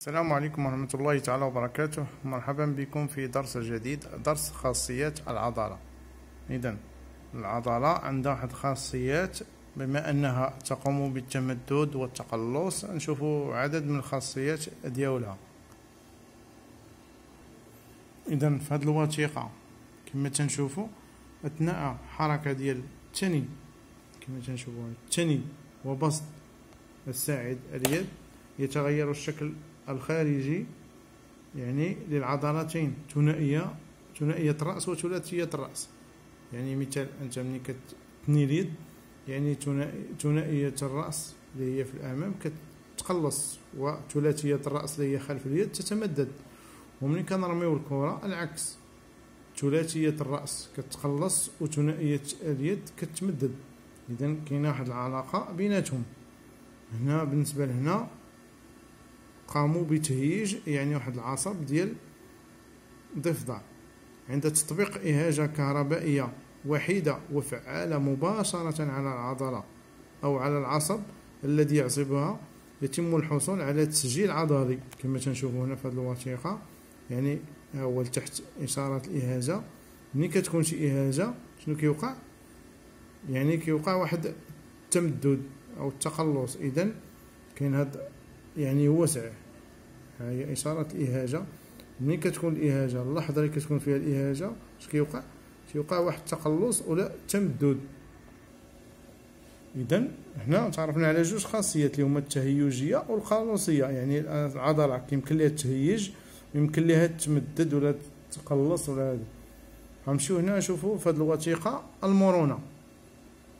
السلام عليكم ورحمة الله تعالى وبركاته. مرحبا بكم في درس جديد درس خاصيات العضلة. إذا العضلة عندها واحد خاصيات بما أنها تقوم بالتمدد والتقلص نشوفوا عدد من الخاصيات ديالها. إذا في هذه الوثيقة كما تنشوفوا أثناء حركة ديال التني كما تنشوفوا التني وبسط الساعد اليد يتغير الشكل الخارجي يعني للعضلتين ثنائية ثنائية الرأس وثلاثية الرأس يعني مثال أنت ملي كتثني اليد يعني ثنائية الرأس اللي هي في الأمام كتقلص وثلاثية الرأس اللي هي خلف اليد تتمدد. وملي كنرميو الكرة العكس ثلاثية الرأس كتقلص وثنائية اليد كتمدد. إذا كاينة واحد العلاقة بيناتهم. هنا بالنسبة لهنا قاموا بتهييج يعني واحد العصب ديال ضفدع. عند تطبيق إهاجة كهربائية وحيدة وفعالة مباشرة على العضلة أو على العصب الذي يعصبها يتم الحصول على تسجيل عضلي كما تنشوفوا هنا في هذه الوثيقة. يعني هو تحت إشارة الإهاجة. ملي كتكون شي إهاجة شنو كيوقع؟ يعني كيوقع واحد التمدد أو التقلص. إذا كاين هاد يعني وسع. هي إشارة الإهاجة. ملي كتكون الإهاجة؟ اللحظة اللي كتكون فيها الإهاجة اش كيوقع؟ كيوقع واحد التقلص ولا تمدد. إذا هنا تعرفنا على جوج خاصيات اللي هما التهيجية والقانوسية يعني العضلة كيمكن ليها التهيج يمكن ليها تمدد ولا تقلص ولا هذا. غنمشيو هنا نشوفو في هاد الوثيقة المرونة.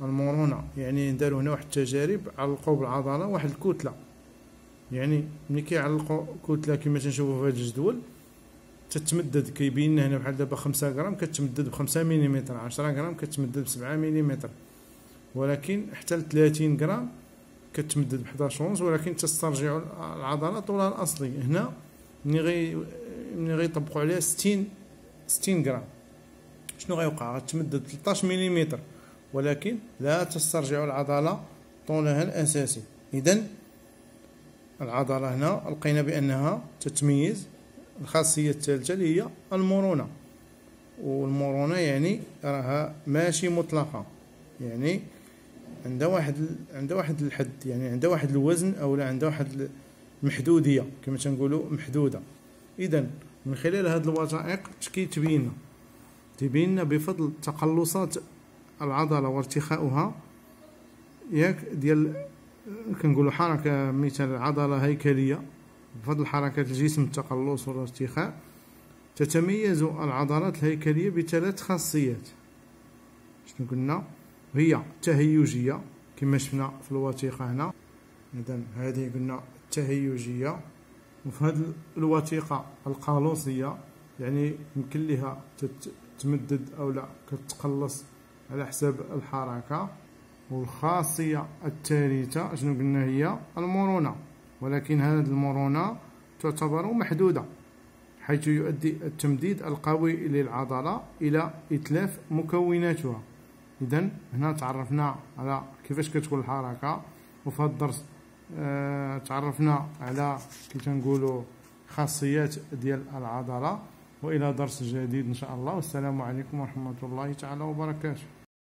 المرونة يعني داروا هنا واحد التجارب علقوا بالعضلة واحد الكتلة. يعني ملي كيعلقوا كتله كما تنشوفوا في هذا الجدول تتمدد كيبين لنا هنا بحال دابا 5 غرام كتمدد ب 5 ملم 10 غرام كتمدد ب 7 ملم ولكن حتى ل 30 غرام كتمدد ب 11 ونص ولكن تسترجع العضلة طولها الأصلي. هنا ملي غي ملي غيطبقوا عليها 60 60 غرام. شنو غيوقع؟ غتمدد 13 ملم ولكن لا تسترجع العضلة طولها الأساسي. اذا العضلة هنا لقينا بأنها تتميز الخاصية الثالثة اللي هي المرونة. والمرونة يعني راها ماشي مطلقة يعني عندها واحد عندها واحد الحد يعني عندها واحد الوزن لا عندها واحد المحدوديه كما تنقولوا محدودة. اذا من خلال هذه الوثائق كيتبين تبين بفضل تقلصات العضلة وارتخاؤها ياك ديال كنقولوا حركة مثل عضلة هيكلية بفضل حركة الجسم التقلص والارتخاء تتميز العضلات الهيكلية بثلاث خاصيات. شنو قلنا؟ هي تهيجية كما شفنا في الوثيقة هنا. إذا هذه قلنا التهيجية. وفي هذه الوثيقة القالوسية يعني يمكن لها تتمدد أو لا كتقلص على حساب الحركة. والخاصية الثالثة شنو قلنا هي؟ المرونة ولكن هذه المرونة تعتبر محدودة حيث يؤدي التمديد القوي للعضلة إلى إتلاف مكوناتها. إذا هنا تعرفنا على كيفاش كتكون الحركة. وفي هذا الدرس آه تعرفنا على كي تنقولوا خاصيات ديال العضلة. وإلى درس جديد إن شاء الله. والسلام عليكم ورحمة الله تعالى وبركاته.